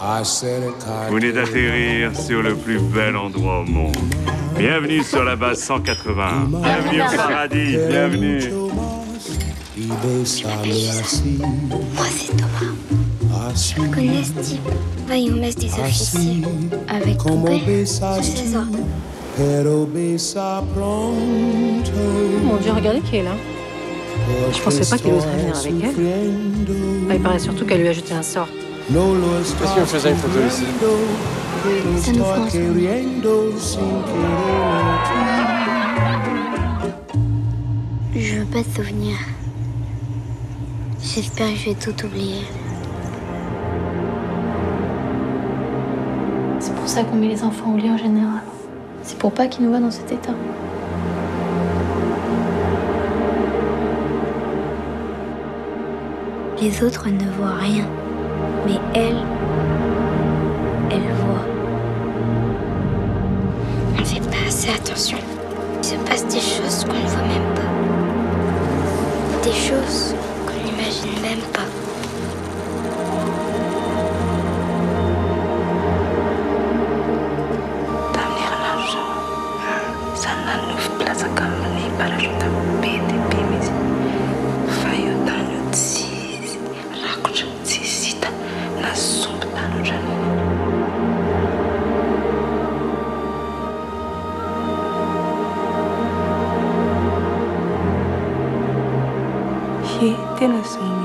Vous venez d'atterrir sur le plus bel endroit au monde. Bienvenue sur la base 180. Bienvenue au paradis. Bienvenue. Moi, c'est Thomas. Je connais ce type. Va y messe des officiers. Avec ton père, c'est César. Mon Dieu, regardez qui est là. Je pensais pas qu'il oserait venir avec elle. Ah, il paraît surtout qu'elle lui a jeté un sort. Qu'est-ce qu'on faisait une photo ici Ça nous fera ensemble. Je veux pas te souvenir. J'espère que je vais tout oublier. C'est pour ça qu'on met les enfants au lit en général. C'est pour pas qu'ils nous voient dans cet état. Les autres ne voient rien. Mais elle, elle voit. On ne fait pas assez attention. Il se passe des choses qu'on ne voit même pas. Des choses qu'on n'imagine même pas. aquí tienes un